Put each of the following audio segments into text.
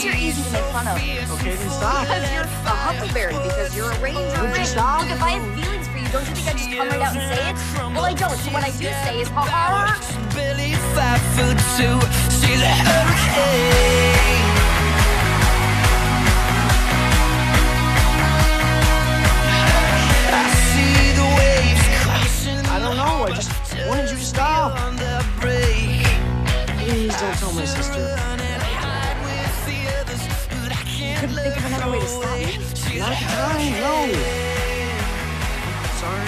Because you're easy to make fun of. Okay, then stop. Because you're a huckleberry. Because you're a ranger. Would you stop? Look, if I have feelings for you, don't you think I just come right out and say it? Well, I don't. So what I do say is, ha ha. Barely five foot two. She's a hurricane. Couldn't think of another way to stop me. Not time, no. Sorry.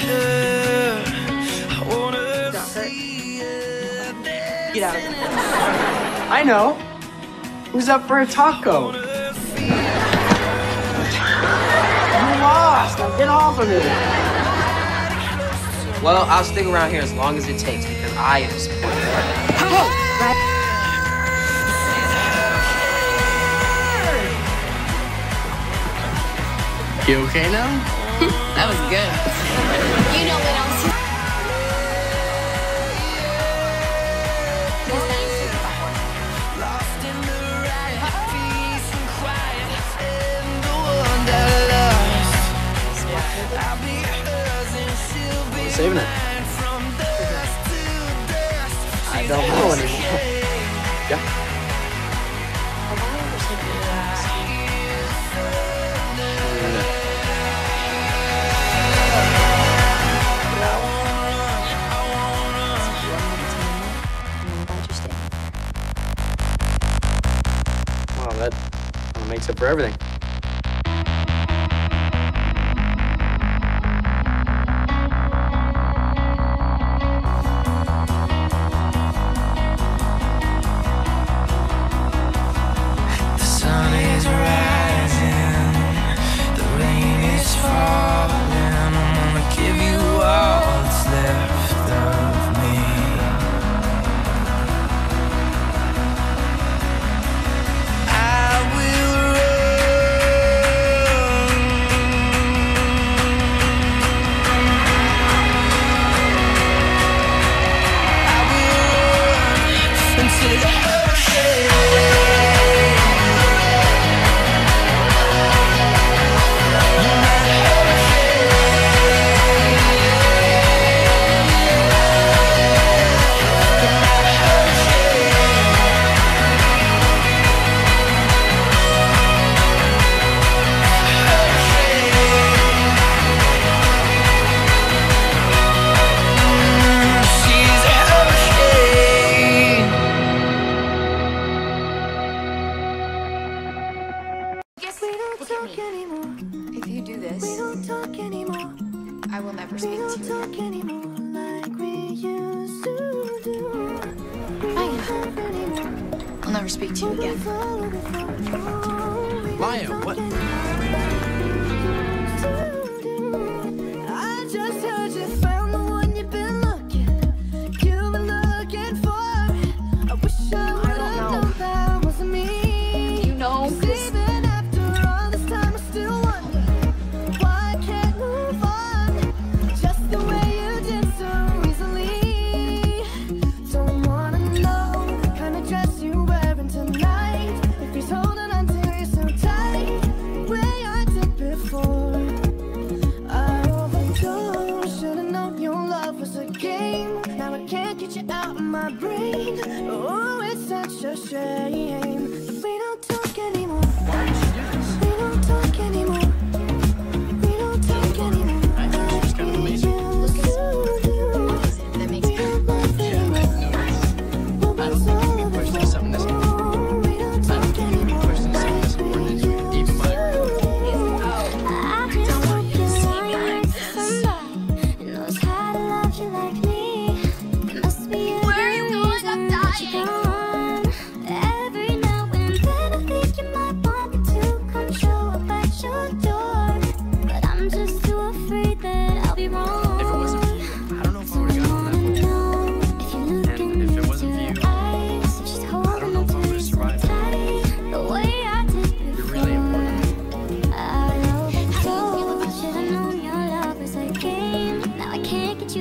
Her. Get out of here. I know. Who's up for a taco? Lost. Now get off of me. Well, I'll stick around here as long as it takes because I am spoiled. You okay now? That was good. You know Saving it. mine from dusk to dusk. I don't know anymore. Yeah. Wow, that kind of makes up for everything. You do this, I will never speak to you again. I, I'll never speak to you again. Maya, what? I just heard you found the one you've been looking, you've been looking for. shame.